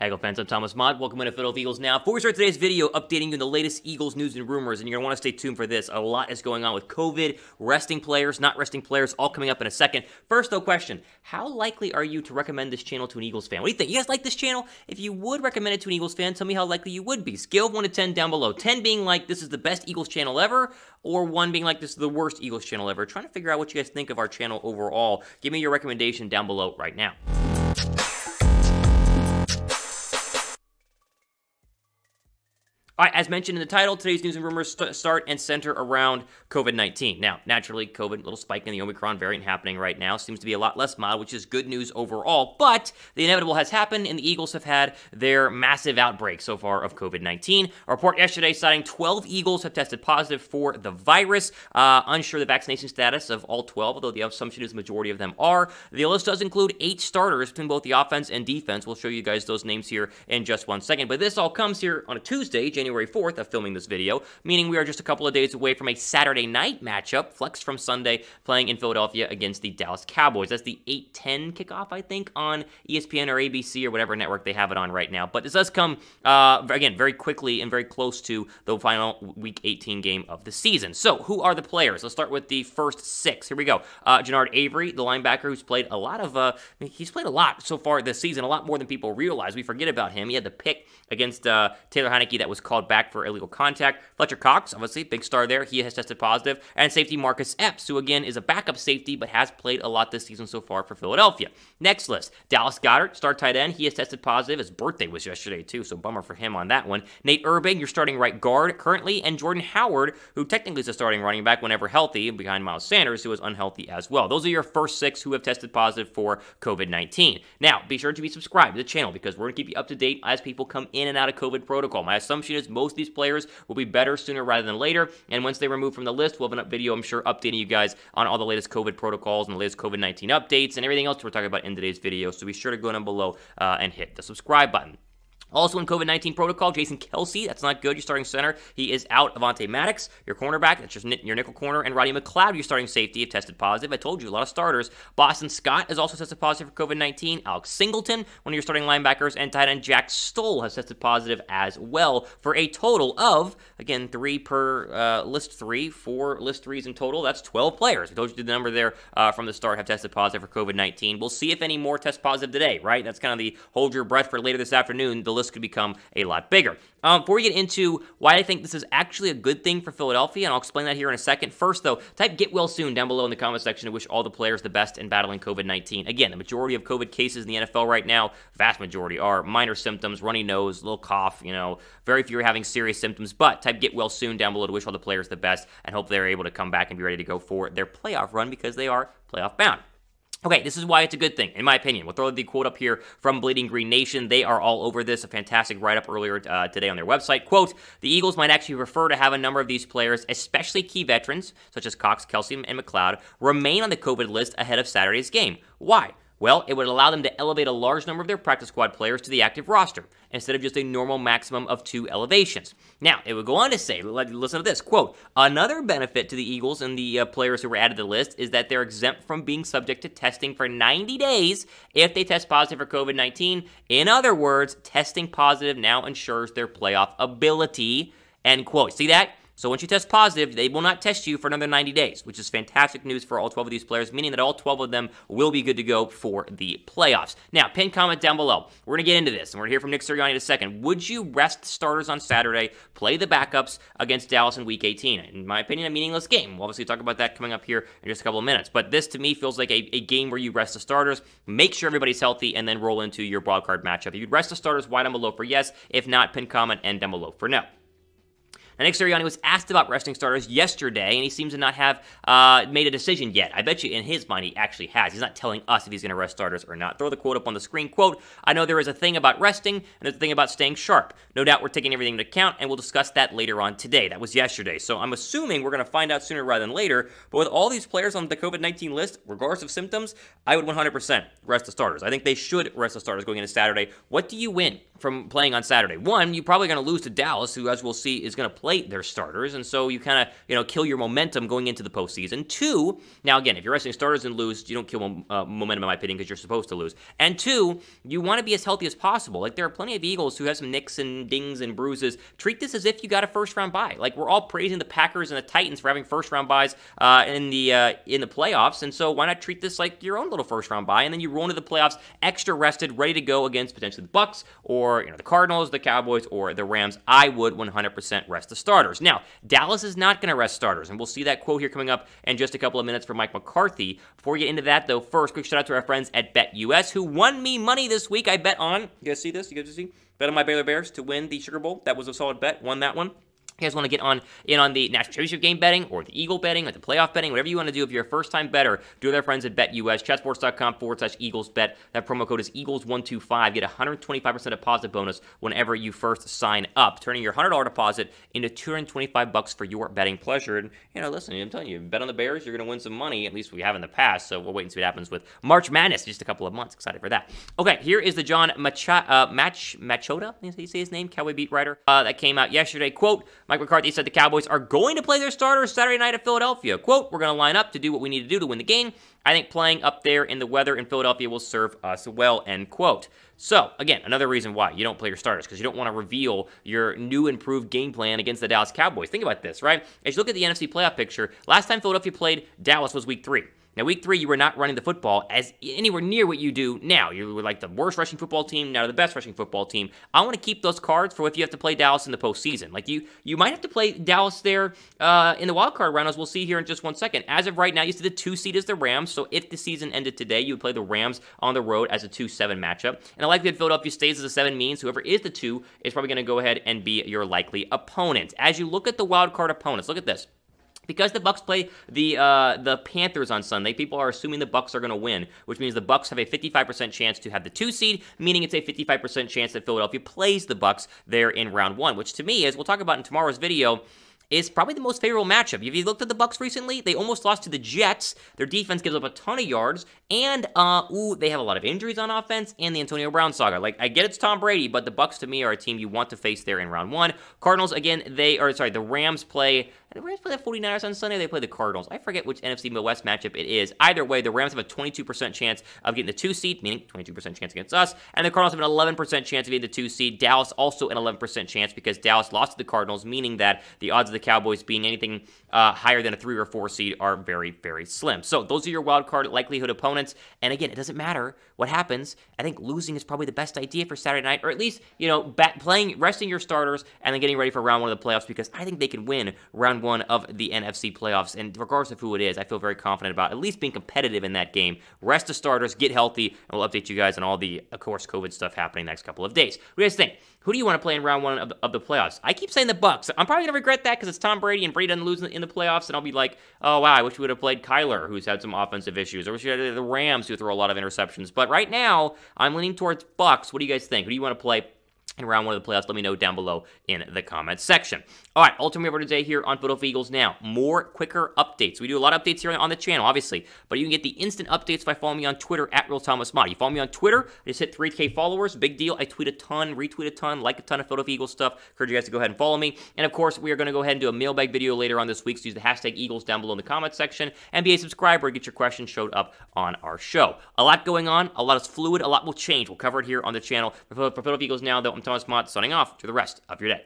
Hagel fans, I'm Thomas Mott. Welcome to Philadelphia Eagles Now. Before we start today's video, updating you on the latest Eagles news and rumors, and you're going to want to stay tuned for this. A lot is going on with COVID, resting players, not resting players, all coming up in a second. First, though, question How likely are you to recommend this channel to an Eagles fan? What do you think? You guys like this channel? If you would recommend it to an Eagles fan, tell me how likely you would be. Scale of 1 to 10 down below. 10 being like this is the best Eagles channel ever, or 1 being like this is the worst Eagles channel ever. Trying to figure out what you guys think of our channel overall. Give me your recommendation down below right now. All right, as mentioned in the title, today's news and rumors st start and center around COVID 19. Now, naturally, COVID, little spike in the Omicron variant happening right now, seems to be a lot less mild, which is good news overall. But the inevitable has happened, and the Eagles have had their massive outbreak so far of COVID 19. A report yesterday citing 12 Eagles have tested positive for the virus. Uh, unsure the vaccination status of all 12, although the assumption is the majority of them are. The list does include eight starters between both the offense and defense. We'll show you guys those names here in just one second. But this all comes here on a Tuesday, January January 4th of filming this video, meaning we are just a couple of days away from a Saturday night matchup, flex from Sunday, playing in Philadelphia against the Dallas Cowboys. That's the 8-10 kickoff, I think, on ESPN or ABC or whatever network they have it on right now. But this does come, uh, again, very quickly and very close to the final Week 18 game of the season. So, who are the players? Let's start with the first six. Here we go. Uh, Genard Avery, the linebacker who's played a lot of, uh, he's played a lot so far this season, a lot more than people realize. We forget about him. He had the pick against uh, Taylor Heinicke that was called called back for illegal contact. Fletcher Cox, obviously, big star there. He has tested positive. And safety Marcus Epps, who again is a backup safety but has played a lot this season so far for Philadelphia. Next list Dallas Goedert, star tight end. He has tested positive. His birthday was yesterday, too, so bummer for him on that one. Nate Herbig, your starting right guard currently, and Jordan Howard, who technically is a starting running back whenever healthy, behind Miles Sanders, who is unhealthy as well. Those are your first six who have tested positive for COVID 19. Now, be sure to be subscribed to the channel because we're going to keep you up to date as people come in and out of COVID protocol. My assumption is most of these players will be better sooner rather than later. And once they remove from the list, we'll have a video, I'm sure, updating you guys on all the latest COVID protocols and the latest COVID 19 updates and everything else we're talking about in today's video. So be sure to go down below uh, and hit the subscribe button. Also in COVID 19 protocol, Jason Kelce, that's not good. You're starting center. He is out. Avonte Maddox, your cornerback, that's just your nickel corner. And Rodney McLeod, your starting safety, have tested positive. I told you, a lot of starters. Boston Scott has also tested positive for COVID 19. Alex Singleton, one of your starting linebackers, and tight end Jack Stoll has tested positive as well for a total of, again, three per uh, list three, four list threes in total. That's 12 players. I told you the number there uh, from the start have tested positive for COVID 19. We'll see if any more test positive today, right? That's kind of the hold your breath for later this afternoon. The list list could become a lot bigger. Um, before we get into why I think this is actually a good thing for Philadelphia, and I'll explain that here in a second. First, though, type get well soon down below in the comment section to wish all the players the best in battling COVID 19. Again, the majority of COVID cases in the NFL right now, vast majority, are minor symptoms, runny nose, little cough, you know, very few are having serious symptoms. But type get well soon down below to wish all the players the best and hope they're able to come back and be ready to go for their playoff run because they are playoff bound. Okay, this is why it's a good thing, in my opinion. We'll throw the quote up here from Bleeding Green Nation. They are all over this. A fantastic write up earlier uh, today on their website. Quote The Eagles might actually prefer to have a number of these players, especially key veterans such as Cox, Kelce, and McLeod, remain on the COVID list ahead of Saturday's game. Why? Well, it would allow them to elevate a large number of their practice squad players to the active roster instead of just a normal maximum of two elevations. Now, it would go on to say, listen to this quote, another benefit to the Eagles and the uh, players who were added to the list is that they're exempt from being subject to testing for 90 days if they test positive for COVID 19. In other words, testing positive now ensures their playoff ability. End quote. See that? So once you test positive, they will not test you for another 90 days, which is fantastic news for all 12 of these players, meaning that all 12 of them will be good to go for the playoffs. Now, pin comment down below. We're going to get into this, and we're going to hear from Nick Sirianni in a second. Would you rest starters on Saturday, play the backups against Dallas in Week 18? In my opinion, a meaningless game. We'll obviously talk about that coming up here in just a couple of minutes. But this, to me, feels like a, a game where you rest the starters, make sure everybody's healthy, and then roll into your wildcard matchup. If you'd rest the starters, why down below for yes. If not, pin comment and down below for no. Now, Nick Sirianni was asked about resting starters yesterday, and he seems to not have uh, made a decision yet. I bet you in his mind he actually has. He's not telling us if he's going to rest starters or not. Throw the quote up on the screen. Quote, I know there is a thing about resting, and there's a thing about staying sharp. No doubt we're taking everything into account, and we'll discuss that later on today. That was yesterday. So I'm assuming we're going to find out sooner rather than later. But with all these players on the COVID 19 list, regardless of symptoms, I would 100% rest the starters. I think they should rest the starters going into Saturday. What do you win from playing on Saturday. One, you're probably going to lose to Dallas, who, as we'll see, is going to play their starters, and so you kind of you know kill your momentum going into the postseason. Two, now again, if you're resting starters and lose, you don't kill uh, momentum in my opinion because you're supposed to lose. And two, you want to be as healthy as possible. Like there are plenty of Eagles who have some nicks and dings and bruises. Treat this as if you got a first round bye. Like we're all praising the Packers and the Titans for having first round byes uh, in the uh, in the playoffs, and so why not treat this like your own little first round bye, and then you roll into the playoffs extra rested, ready to go against potentially the Bucks or you know the Cardinals, the Cowboys, or the Rams. I would 100% rest the starters. Now Dallas is not going to rest starters, and we'll see that quote here coming up in just a couple of minutes from Mike McCarthy. Before we get into that, though, first quick shout out to our friends at BetUS who won me money this week. I bet on. You guys see this? You guys see? Bet on my Baylor Bears to win the Sugar Bowl. That was a solid bet. Won that one you guys want to get on in on the national championship game betting or the Eagle betting or the playoff betting, whatever you want to do. If you're a first time bettor, do with our friends at BetUS, forward slash Eagles bet. That promo code is Eagles125. Get 125% deposit bonus whenever you first sign up, turning your $100 deposit into 225 bucks for your betting pleasure. And, you know, listen, I'm telling you, bet on the Bears, you're going to win some money. At least we have in the past. So we'll wait and see what happens with March Madness in just a couple of months. Excited for that. Okay, here is the John Macha- uh, Mach- Machota, you say his name, Cowboy beat writer, uh, that came out yesterday. Quote, Mike McCarthy said the Cowboys are going to play their starters Saturday night at Philadelphia. Quote, we're going to line up to do what we need to do to win the game. I think playing up there in the weather in Philadelphia will serve us well, end quote. So, again, another reason why you don't play your starters, because you don't want to reveal your new improved game plan against the Dallas Cowboys. Think about this, right? As you look at the NFC playoff picture, last time Philadelphia played Dallas was week three. Now, week three, you were not running the football as anywhere near what you do now. You were like the worst rushing football team, now the best rushing football team. I want to keep those cards for if you have to play Dallas in the postseason. Like you, you might have to play Dallas there uh, in the wild card round, as we'll see here in just one second. As of right now, you see the two seed is the Rams. So if the season ended today, you would play the Rams on the road as a two-seven matchup. And I like that Philadelphia stays as a seven means whoever is the two is probably going to go ahead and be your likely opponent. As you look at the wild card opponents, look at this. Because the Bucks play the uh, the Panthers on Sunday, people are assuming the Bucks are going to win, which means the Bucks have a 55% chance to have the two seed, meaning it's a 55% chance that Philadelphia plays the Bucks there in round one. Which to me, as we'll talk about in tomorrow's video, is probably the most favorable matchup. If you looked at the Bucks recently, they almost lost to the Jets. Their defense gives up a ton of yards, and uh, ooh, they have a lot of injuries on offense. And the Antonio Brown saga. Like I get it's Tom Brady, but the Bucks to me are a team you want to face there in round one. Cardinals again, they are sorry. The Rams play. The Rams play the 49ers on Sunday. They play the Cardinals. I forget which NFC Midwest matchup it is. Either way, the Rams have a 22% chance of getting the two seed, meaning 22% chance against us, and the Cardinals have an 11% chance of getting the two seed. Dallas also an 11% chance because Dallas lost to the Cardinals, meaning that the odds of the Cowboys being anything uh, higher than a three or four seed are very, very slim. So those are your wild card likelihood opponents. And again, it doesn't matter what happens. I think losing is probably the best idea for Saturday night, or at least you know, bat, playing, resting your starters, and then getting ready for round one of the playoffs because I think they can win round one of the NFC playoffs. And regardless of who it is, I feel very confident about at least being competitive in that game. Rest the starters, get healthy, and we'll update you guys on all the, of course, COVID stuff happening next couple of days. What do you guys think? Who do you want to play in round one of the, of the playoffs? I keep saying the Bucks. I'm probably gonna regret that because it's Tom Brady and Brady doesn't lose in the playoffs, and I'll be like, oh wow, I wish we would have played Kyler, who's had some offensive issues, or wish we had the Rams who throw a lot of interceptions. But right now, I'm leaning towards Bucks. What do you guys think? Who do you want to play? In round one of the playoffs, let me know down below in the comments section. All right, ultimately over today here on Philadelphia Eagles Now. More quicker updates. We do a lot of updates here on the channel, obviously, but you can get the instant updates by following me on Twitter at Real Thomas Mott. You follow me on Twitter, I just hit 3K followers, big deal. I tweet a ton, retweet a ton, like a ton of Philadelphia Eagles stuff. Encourage you guys to go ahead and follow me. And of course, we are going to go ahead and do a mailbag video later on this week, so use the hashtag Eagles down below in the comments section and be a subscriber get your questions showed up on our show. A lot going on, a lot is fluid, a lot will change. We'll cover it here on the channel. For Philadelphia Eagles Now, though, I'm Thomas Mott signing off to the rest of your day.